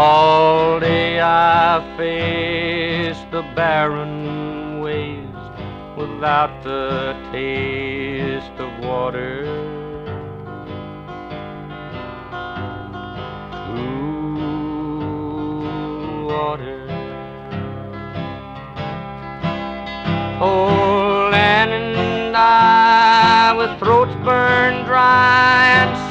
All day I face the barren ways without the taste of water. Cool water. Oh, land and I with throats burned dry and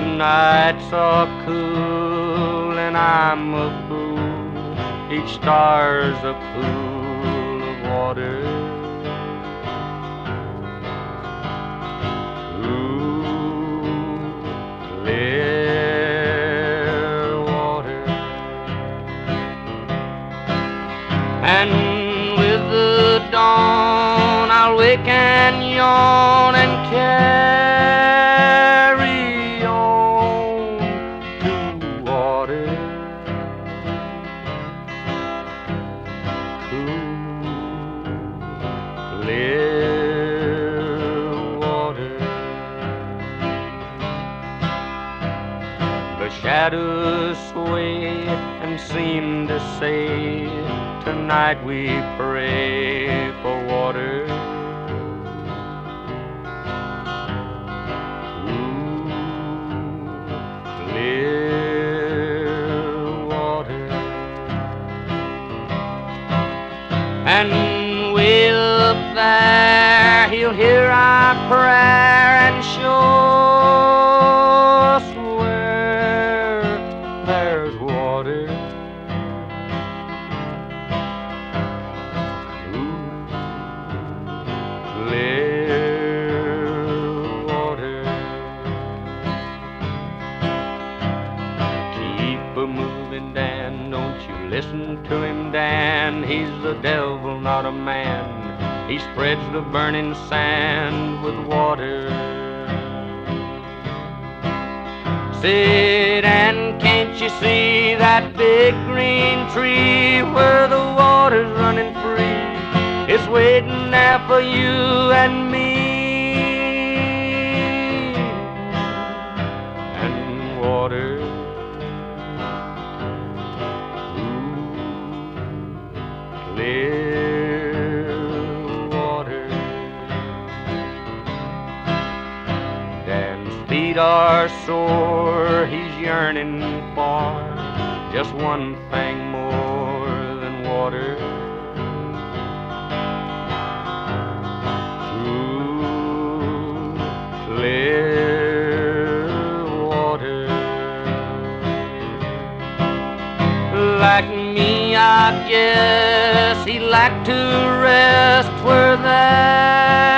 Nights are cool and I'm a fool. Each star's a pool of water. Ooh, clear water. And with the dawn, I'll wake and yawn clear water. The shadows sway and seem to say, Tonight we pray for water. Ooh, clear water. And up there, he'll hear our prayer and show us where there's water. Ooh, clear water. Keep a moving, Dan. Don't you listen to him, Dan. He's the devil, not a man. He spreads the burning sand with water. Sit and can't you see that big green tree where the water's running free? It's waiting there for you and me. Feet are sore, he's yearning for just one thing more than water. Ooh, clear water. Like me, I guess he liked to rest where there